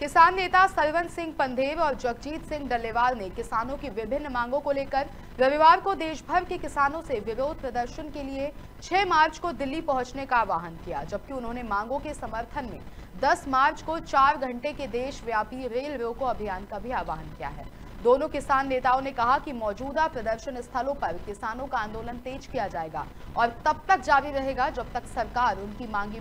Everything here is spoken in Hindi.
किसान नेता सलवंत सिंह पंधेव और जगजीत सिंह डल्लेवाल ने किसानों की विभिन्न मांगों को लेकर रविवार को देश भर के किसानों से विरोध प्रदर्शन के लिए 6 मार्च को दिल्ली पहुँचने का आह्वान किया, जबकि उन्होंने मांगों के समर्थन में 10 मार्च को चार घंटे के देशव्यापी रेल रोको अभियान का भी आह्वान किया है। दोनों किसान नेताओं ने कहा कि मौजूदा प्रदर्शन स्थलों पर किसानों का आंदोलन तेज किया जाएगा और तब तक जारी रहेगा जब तक सरकार उनकी मांगी